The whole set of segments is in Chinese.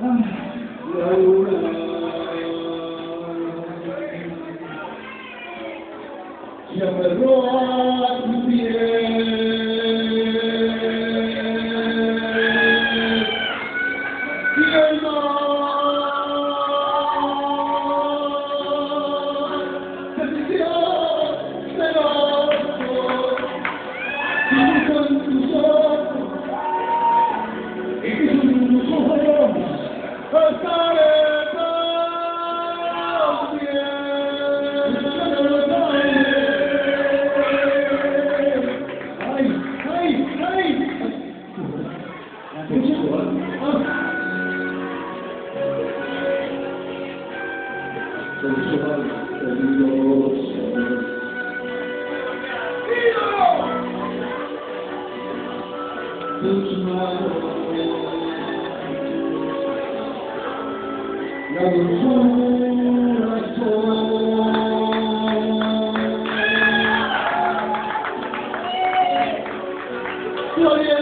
哎，流浪，也会说再见。天啊，曾经的爱错，今生。别气我，啊！再说话了。哎！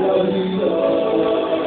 love you,